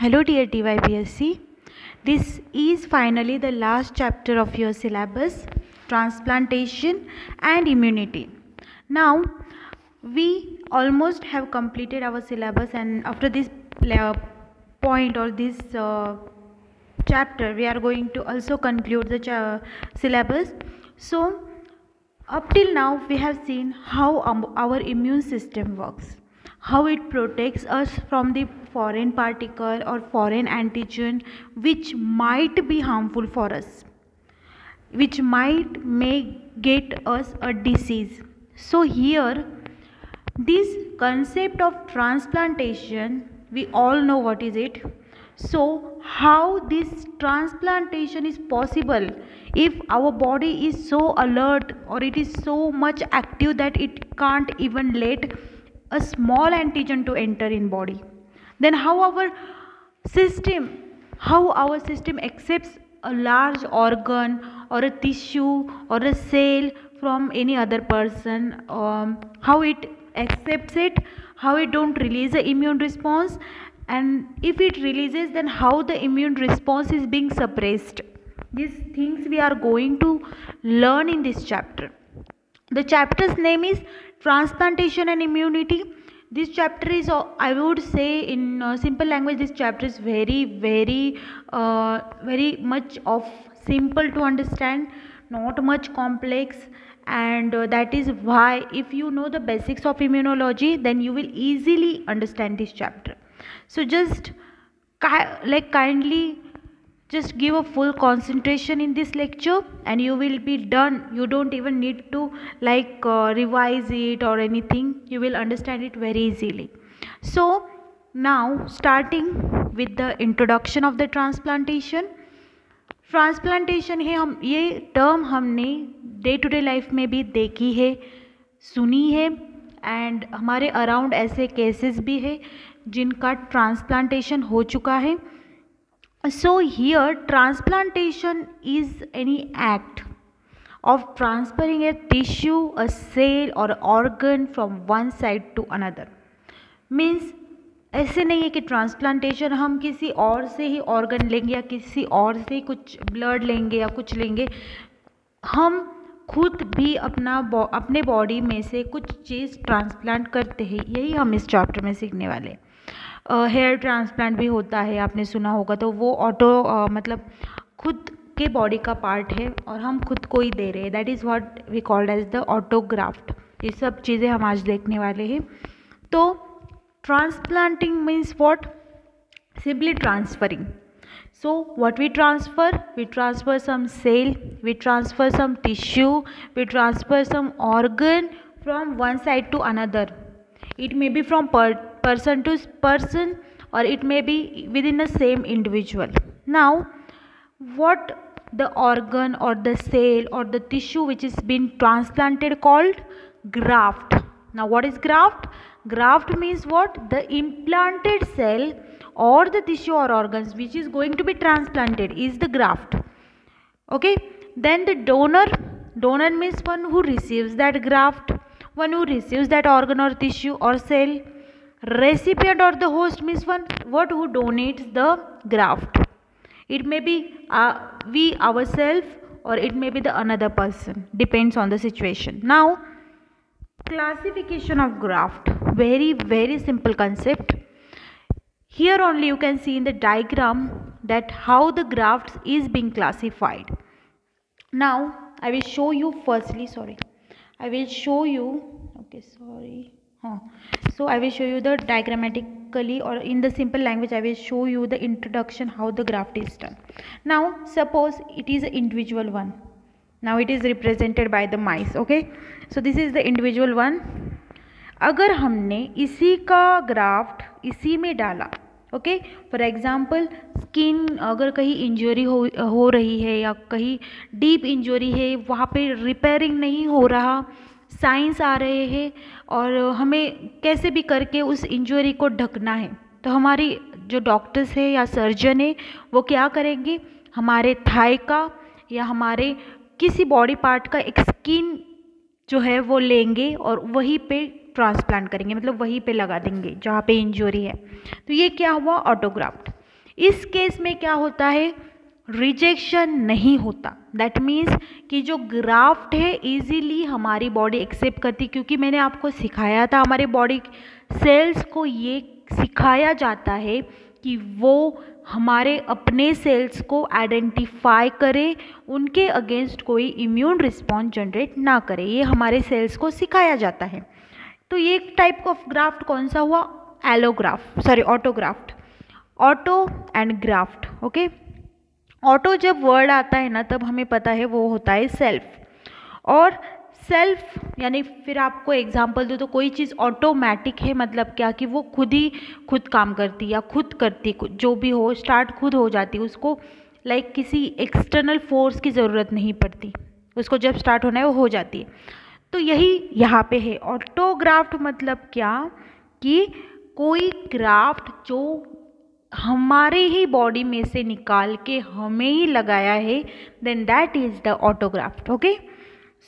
Hello dear TYPSC. This is finally the last chapter of your syllabus transplantation and immunity. Now we almost have completed our syllabus and after this uh, point or this uh, chapter we are going to also conclude the syllabus. So up till now we have seen how our immune system works how it protects us from the foreign particle or foreign antigen which might be harmful for us which might may get us a disease. So here this concept of transplantation we all know what is it. So how this transplantation is possible if our body is so alert or it is so much active that it can't even let a small antigen to enter in body then how our system how our system accepts a large organ or a tissue or a cell from any other person um, how it accepts it how it don't release the immune response and if it releases then how the immune response is being suppressed. These things we are going to learn in this chapter. The chapter's name is transplantation and immunity this chapter is uh, i would say in uh, simple language this chapter is very very uh, very much of simple to understand not much complex. And uh, that is why if you know the basics of immunology then you will easily understand this chapter. So just ki- like kindly just give a full concentration in this lecture and you will be done you don't even need to like uh, revise it or anything you will understand it very easily so now starting with the introduction of the transplantation transplantation है हम ये term हमने day to day life में भी देखी है सुनी है एंड हमारे अराउंड ऐसे केसेस भी है जिनका ट्रांसप्लांटेशन हो चुका है so here, transplantation is any act of transferring a tissue, a cell, or organ from one side to another. Means, ऐसे नहीं है कि ट्रांसप्लांटेशन हम किसी और से ही ऑर्गन लेंगे या किसी और से ही कुछ ब्लड लेंगे या कुछ लेंगे। हम खुद भी अपना अपने बॉडी में से कुछ चीज़ ट्रांसप्लांट करते हैं। यही हम इस चैप्टर में सीखने वाले हेयर ट्रांसप्लांट भी होता है, आपने सुना होगा तो वो ऑटो मतलब खुद के बॉडी का पार्ट है और हम खुद को ही दे रहे हैं। That is what we called as the autograft ये सब चीज़ें हम आज देखने वाले हैं। तो transplanting means what simply transferring so what we transfer we transfer some cell we transfer some tissue we transfer some organ from one side to another it may be from person to person or it may be within the same individual. Now what the organ or the cell or the tissue which is been transplanted called graft. Now what is graft? Graft means what? The implanted cell or the tissue or organs which is going to be transplanted is the graft. Okay? Then the donor donor means one who receives that graft one who receives that organ or tissue or cell recipient or the host means one what who donates the graft. It may be uh, we ourselves or it may be the another person depends on the situation. Now classification of graft very very simple concept. Here only you can see in the diagram that how the grafts is being classified. Now i will show you firstly sorry i will show you okay sorry. हाँ। So I will show you the diagrammatically और in the simple language I will show you the introduction how the graft is done now suppose it is a individual one now it is represented by the mice okay so this is the individual one अगर हमने इसी का graft इसी में डाला okay for example skin अगर कहीं injury हो हो रही है या कहीं डीप इंजरी है, वहाँ पे रिपेयरिंग नहीं हो रहा साइंस आ रहे हैं और हमें कैसे भी करके उस इंजरी को ढकना है। तो हमारी जो डॉक्टर्स है या सर्जन है, वो क्या करेंगे? हमारे थाई का या हमारे किसी बॉडी पार्ट का एक स्किन जो है, वो लेंगे और वहीं पे ट्रांसप्लांट करेंगे मतलब वहीं पे लगा देंगे जहाँ पे इंजरी है। तो ये क्या हुआ? ऑटोग्राफ्ट। इस केस में क्या होता है? रिजेक्शन नहीं होता। दैट मीन्स कि जो ग्राफ्ट है इजीली हमारी बॉडी एक्सेप्ट करती क्योंकि मैंने आपको सिखाया था, हमारे बॉडी सेल्स को ये सिखाया जाता है कि वो हमारे अपने सेल्स को आइडेंटिफाई करे, उनके अगेंस्ट कोई इम्यून रिस्पॉन्स जनरेट ना करे। ये हमारे सेल्स को सिखाया जाता है। तो ये टाइप ऑफ़ ग्राफ्ट कौन सा हुआ? Allograft sorry autograft auto and graft okay auto जब वर्ड आता है ना, तब हमें पता है वो होता है सेल्फ। और सेल्फ, यानी फिर आपको एग्जांपल दो तो कोई चीज़ ऑटोमेटिक है मतलब क्या कि वो खुद ही खुद काम करती या खुद करती, जो भी हो, स्टार्ट खुद हो जाती उसको लाइक like किसी एक्सटर्नल फोर्स की ज़रूरत नहीं पड़ती। उसको जब स्टार्ट होना है, वो हो जाती है। तो यही यहाँ पे है। ऑटोग्राफ्ट मतलब क्या कि कोई ग्राफ्ट जो हमारे ही बॉडी में से निकाल के हमें ही लगाया है then that is the autograft okay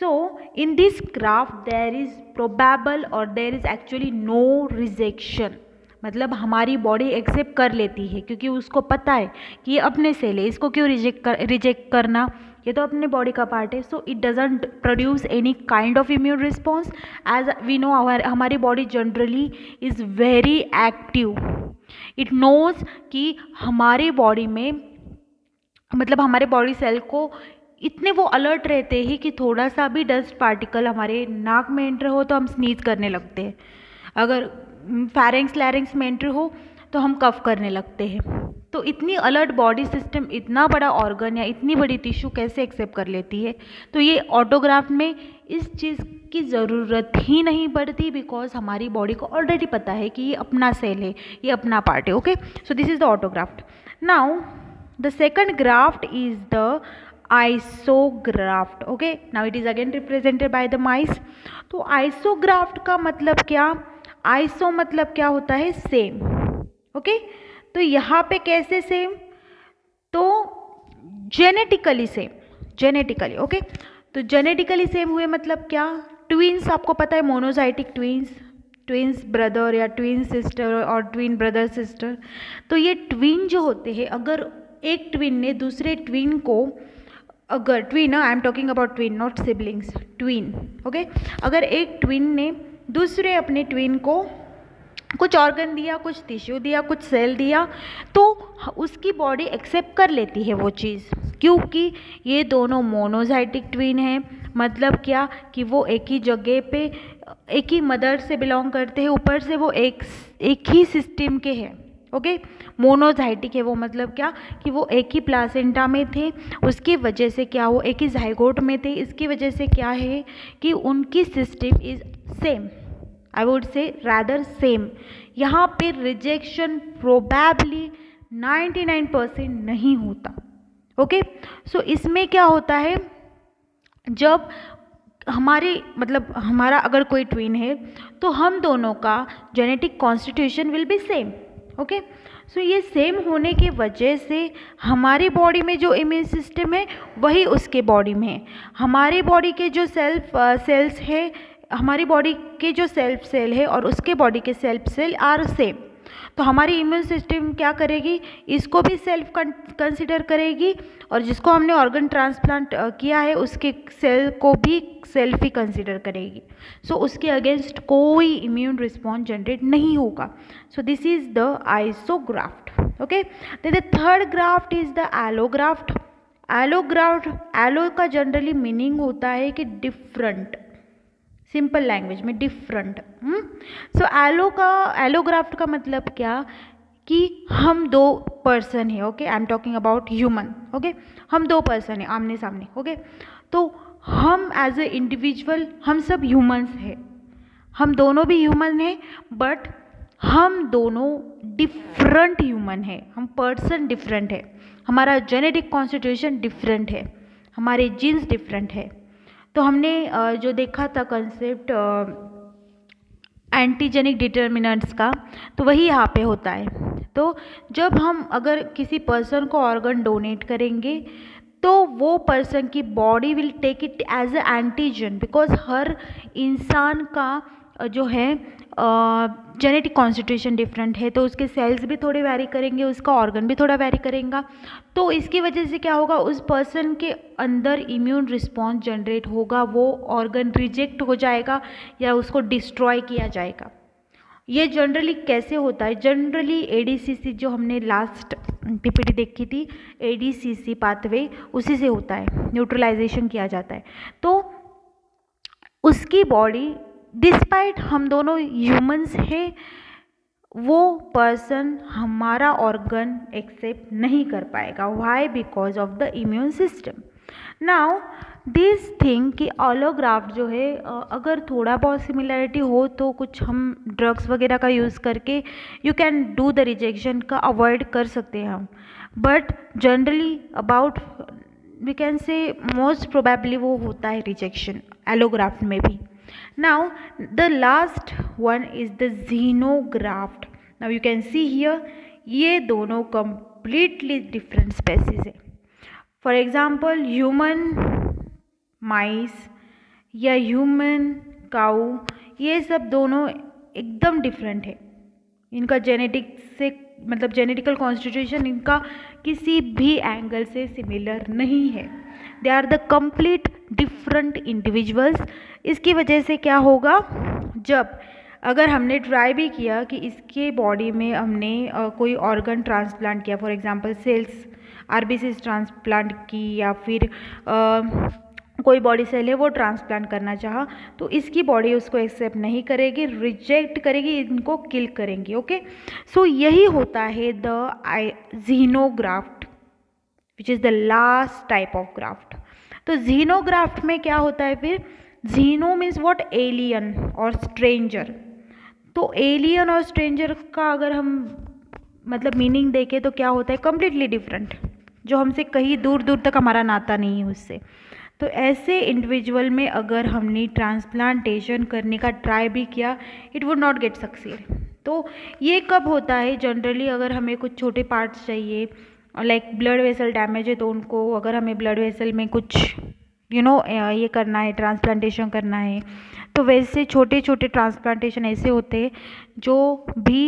so in this graft there is probable और there is actually no rejection मतलब हमारी बॉडी एक्सेप्ट कर लेती है, क्योंकि उसको पता है कि ये अपने सेल है इसको क्यों रिजेक्ट कर रिजेक्ट करना? ये तो अपने बॉडी का पार्ट है so it doesn't produce any kind of immune response as we know our हमारी body generally is very active it knows कि हमारे बॉडी में मतलब हमारे बॉडी सेल को इतने वो अलर्ट रहते हैं कि थोड़ा सा भी डस्ट पार्टिकल हमारे नाक में एंटर हो तो हम स्नीज करने लगते हैं। अगर फैरेंक्स लैरेंक्स में एंटर हो तो हम कफ करने लगते हैं। तो इतनी अलर्ट बॉडी सिस्टम इतना बड़ा ऑर्गन या इतनी बड़ी टिश्यू कैसे एक्सेप्ट कर लेती है? तो ये ऑटोग्राफ में इस चीज़ की ज़रूरत ही नहीं पड़ती बिकॉज़ हमारी बॉडी को ऑलरेडी पता है कि ये अपना सेल है, ये अपना पार्ट है okay so this is the autograft now the second graft is the isograft okay now it is again represented by the mice तो आइसोग्राफ्ट का मतलब क्या? आइसो मतलब क्या होता है? Same okay? तो यहाँ पे कैसे सेम तो जेनेटिकली सेम जेनेटिकली ओके तो जेनेटिकली सेम हुए मतलब क्या? ट्विंस आपको पता है मोनोजाइटिक ट्विंस ट्विंस ब्रदर या ट्विन सिस्टर और ट्विन ब्रदर सिस्टर। तो ये ट्विन जो होते हैं, अगर एक ट्विन ने दूसरे ट्विन को, अगर twin I am talking about twin not siblings twin okay अगर एक ट्विन ने दूसरे अपने ट्विन को कुछ ऑर्गन दिया, कुछ टिश्यू दिया, कुछ सेल दिया तो उसकी बॉडी एक्सेप्ट कर लेती है वो चीज़। क्योंकि ये दोनों मोनोजाइटिक ट्विन हैं मतलब क्या कि वो एक ही जगह पे एक ही मदर से बिलोंग करते हैं ऊपर से वो एक एक ही सिस्टम के हैं ओके मोनोजाइटिक है वो मतलब क्या कि वो एक ही प्लासेंटा में थे उसकी वजह से क्या वो एक ही जाइगोट में थे इसकी वजह से क्या है कि उनकी system is same I would say rather same यहाँ पे रिजेक्शन प्रोबेबली 99 परसेंट नहीं होता ओके? सो so, इसमें क्या होता है? जब हमारे मतलब हमारा अगर कोई ट्विन है तो हम दोनों का genetic constitution will be same okay so ये सेम होने की वजह से हमारी बॉडी में जो इम्यून सिस्टम है, वही उसके बॉडी में है। हमारी बॉडी के जो सेल्फ सेल्स है, हमारी बॉडी के जो सेल्फ सेल है और उसके बॉडी के सेल्फ सेल आर सेम तो हमारी इम्यून सिस्टम क्या करेगी? इसको भी सेल्फ कंसिडर करेगी और जिसको हमने ऑर्गन ट्रांसप्लांट किया है उसके सेल को भी सेल्फ ही कंसिडर करेगी। सो so, उसके अगेंस्ट कोई इम्यून रिस्पॉन्स जनरेट नहीं होगा। So this is the isograft okay the third graft is the allograft allograft allo का जनरली मीनिंग होता है कि डिफरेंट सिंपल लैंग्वेज में डिफरेंट। सो एलो का एलोग्राफ्ट का मतलब क्या? कि हम दो पर्सन हैं okay I am talking about human okay हम दो पर्सन हैं, आमने सामने ओके okay? तो हम एज ए इंडिविजुअल हम सब ह्यूमंस हैं। हम दोनों भी ह्यूमन हैं बट हम दोनों डिफरेंट ह्यूमन हैं। हम पर्सन डिफरेंट है। हमारा जेनेटिक कॉन्स्टिट्यूशन डिफरेंट है। हमारे जीन्स डिफरेंट है। तो हमने जो देखा था कंसेप्ट एंटीजेनिक डिटर्मिनेंट्स का तो वही यहाँ पे होता है। तो जब हम अगर किसी पर्सन को ऑर्गन डोनेट करेंगे तो वो पर्सन की body will take it as a antigen because हर इंसान का जो है जेनेटिक कॉन्स्टिट्यूशन डिफरेंट है तो उसके सेल्स भी थोड़े वैरी करेंगे, उसका ऑर्गन भी थोड़ा वैरी करेगा। तो इसकी वजह से क्या होगा, उस पर्सन के अंदर इम्यून रिस्पॉन्स जनरेट होगा, वो ऑर्गन रिजेक्ट हो जाएगा या उसको डिस्ट्रॉय किया जाएगा। ये जनरली कैसे होता है? जनरली एडीसीसी जो हमने लास्ट पीपीटी देखी थी एडीसीसी पाथवे उसी से होता है न्यूट्रलाइजेशन किया जाता है। तो उसकी बॉडी डिस्पाइट हम दोनों ह्यूमंस हैं, वो पर्सन हमारा ऑर्गन एक्सेप्ट नहीं कर पाएगा। Why because of the immune system now this thing कि ऑलोग्राफ्ट जो है अगर थोड़ा बहुत सिमिलैरिटी हो तो कुछ हम ड्रग्स वगैरह का यूज़ करके you can do the rejection का अवॉइड कर सकते हैं हम। But generally about we can say most probably वो होता है रिजेक्शन एलोग्राफ्ट में भी। Now the last one is the xenograft now you can see here ये दोनों कंप्लीटली डिफरेंट स्पेसिस है. फॉर एग्ज़ाम्पल ह्यूमन माइस या ह्यूमन काऊ ये सब दोनों एकदम डिफरेंट है. इनका जेनेटिक से मतलब जेनेटिकल कॉन्स्टिट्यूशन इनका किसी भी एंगल से सिमिलर नहीं है. They are the complete different individuals इसकी वजह से क्या होगा? जब अगर हमने ट्राई भी किया कि इसके बॉडी में हमने कोई ऑर्गन ट्रांसप्लांट किया for example cells RBCs transplant की या फिर uh, कोई बॉडी सेल है वो ट्रांसप्लांट करना चाहा तो इसकी बॉडी उसको एक्सेप्ट नहीं करेगी रिजेक्ट करेगी इनको किल करेंगी ओके सो so, यही होता है the I xenograft which is the last type of graft तो जीनोग्राफ्ट में क्या होता है फिर? जीनो मीन्स वॉट एलियन और स्ट्रेंजर तो एलियन और स्ट्रेंजर का अगर हम मतलब मीनिंग देखें तो क्या होता है? कम्प्लीटली डिफरेंट जो हमसे कहीं दूर दूर तक हमारा नाता नहीं है उससे। तो ऐसे इंडिविजुअल में अगर हमने ट्रांसप्लांटेशन करने का ट्राई भी किया it would not get succeed तो ये कब होता है? जनरली अगर हमें कुछ छोटे पार्ट्स चाहिए लाइक ब्लड वेसल डैमेज है तो उनको अगर हमें ब्लड वेसल में कुछ यू you नो know, ये करना है ट्रांसप्लांटेशन करना है तो वैसे छोटे छोटे ट्रांसप्लांटेशन ऐसे होते हैं जो भी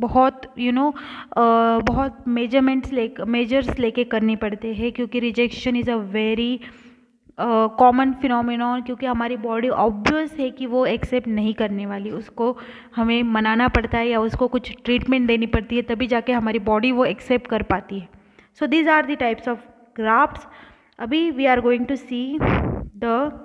बहुत यू you नो know, बहुत मेजरमेंट्स ले मेजर्स लेके करने पड़ते हैं क्योंकि rejection is a very common phenomenon क्योंकि हमारी बॉडी ऑब्वियस है कि वो एक्सेप्ट नहीं करने वाली। उसको हमें मनाना पड़ता है या उसको कुछ ट्रीटमेंट देनी पड़ती है, तभी जाके हमारी बॉडी वो एक्सेप्ट कर पाती है। So these are the types of grafts अभी we are going to see the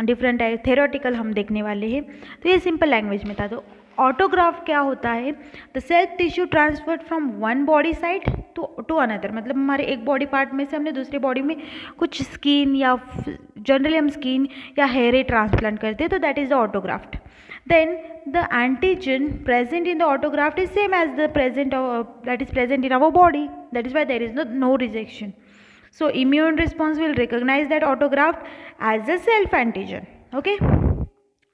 different type theoretical हम देखने वाले हैं। तो ये सिंपल लैंग्वेज में था तो ऑटोग्राफ क्या होता है? The self tissue transfer from one body side to to another मतलब हमारे एक बॉडी पार्ट में से हमने दूसरे बॉडी में कुछ स्किन या जनरली हम स्किन या हेयर ट्रांसप्लांट करते हैं तो that is the autograft then the antigen present in the autograft is same as the present that is present in our body that is why there is no rejection so immune response will recognise that autograft as a self antigen okay?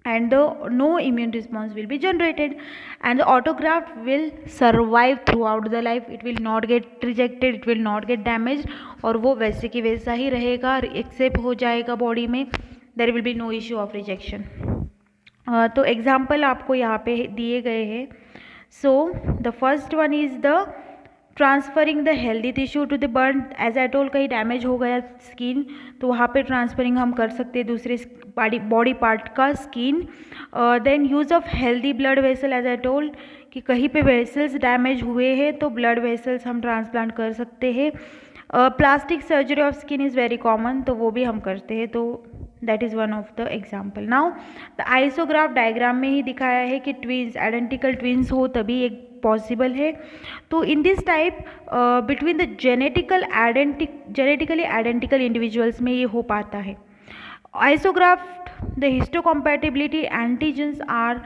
And the no immune response will be generated and the autograft will survive throughout the life it will not get rejected it will not get damaged और वो वैसे की वैसा ही रहेगा accept हो जाएगा body में there will be no issue of rejection तो एग्ज़ाम्पल आपको यहाँ पे दिए गए हैं so the first one is the transferring the healthy tissue to the burn as I told कहीं डैमेज हो गया स्किन तो वहाँ पे ट्रांसफरिंग हम कर सकते हैं दूसरे बॉडी पार्ट का skin then use of healthy blood vessel as I told कि कहीं पे वेसल्स डैमेज हुए हैं तो ब्लड वेसल्स हम ट्रांसप्लांट कर सकते हैं. Plastic surgery of skin is very common तो वो भी हम करते हैं तो that is one of the example now the isograph diagram में ही दिखाया है कि ट्विंस आइडेंटिकल ट्विंस हो तभी एक पॉसिबल है। तो in this type between the genetical identic genetically identical individuals में ये हो पाता है। Isograft the histo histocompatibility antigens are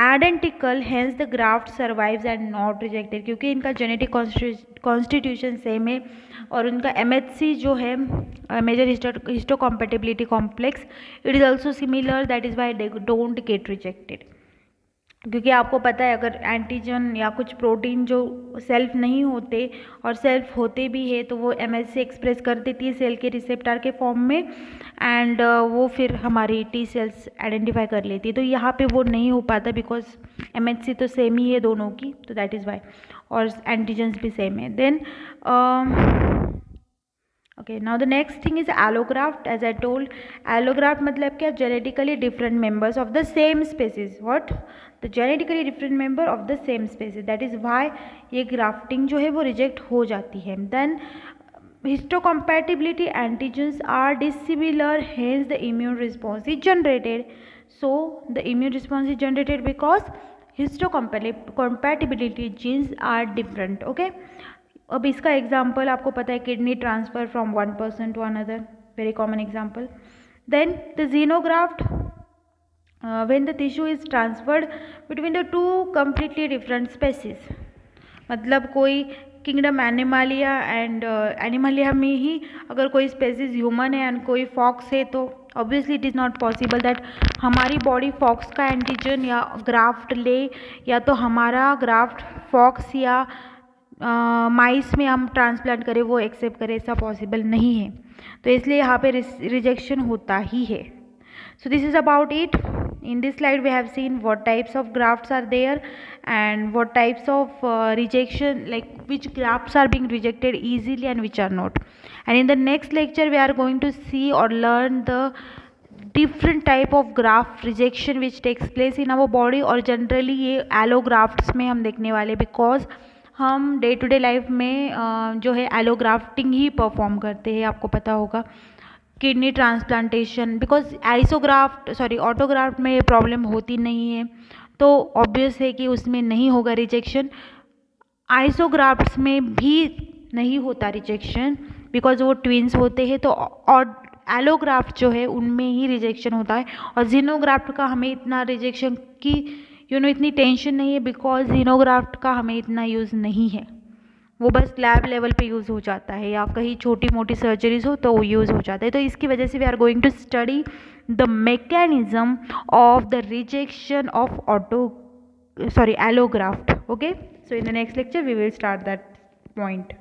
identical hence the graft survives and not rejected क्योंकि इनका जेनेटिक कॉन्स्टिट्यूशन सेम है और उनका एम जो है major histocompatibility complex it is also similar that is why don't get rejected क्योंकि आपको पता है, अगर एंटीजन या कुछ प्रोटीन जो सेल्फ नहीं होते और सेल्फ होते भी है तो वो एम से एक्सप्रेस कर देती है सेल के रिसेप्टर के फॉर्म में एंड वो फिर हमारी टी सेल्स आइडेंटिफाई कर लेती है। तो यहाँ पे वो नहीं हो पाता बिकॉज़ एमएचसी तो सेम ही है दोनों की तो दैट इज़ वाई और एंटीजन्स भी सेम है। Then okay now the next thing is allograft as I told allograft मतलब क्या? Genetically different members of the same species what the genetically different member of the same species that is why ये grafting जो है वो reject हो जाती है. Then histocompatibility antigens are dissimilar has the immune response is generated so the immune response is generated because histocompatibility genes are different okay अब इसका example आपको पता है kidney transfer from one person to another very common example then the xenograft when the tissue is transferred between the two completely different species मतलब कोई kingdom Animalia and Animalia में ही अगर कोई स्पेसिस ह्यूमन है एंड कोई fox है तो obviously it is not possible that हमारी बॉडी फॉक्स का एंटीजन या ग्राफ्ट ले, या तो हमारा ग्राफ्ट फॉक्स या माइस में हम ट्रांसप्लांट करें, वो एक्सेप्ट करें, ऐसा पॉसिबल नहीं है। तो इसलिए यहाँ पे रिजेक्शन होता ही है। So this is about it in this slide we have seen what types of grafts are there and what types of rejection like which grafts are being rejected easily and which are not and in the next lecture we are going to see और learn the different type of graft rejection which takes place in our body और generally ये yellow grafts में हम देखने वाले because हम day to day life में जो है एलोग्राफ्टिंग ही परफॉर्म करते हैं, आपको पता होगा। Kidney transplantation because isograft sorry autograft में प्रॉब्लम होती नहीं है। तो ऑब्वियस है कि उसमें नहीं होगा रिजेक्शन आइसोग्राफ्ट्स में भी नहीं होता रिजेक्शन बिकॉज़ वो ट्विंस होते हैं तो और एलोग्राफ्ट जो है, उनमें ही रिजेक्शन होता है। और जीनोग्राफ्ट का हमें इतना रिजेक्शन की यू नो इतनी टेंशन नहीं है बिकॉज़ जीनोग्राफ्ट का हमें इतना यूज़ नहीं है। वो बस लैब लेवल पे यूज़ हो जाता है या कहीं छोटी मोटी सर्जरीज हो तो वो यूज़ हो जाता है। तो इसकी वजह से we are going to study the mechanism of the rejection of auto sorry allograft okay so in the next lecture we will start that point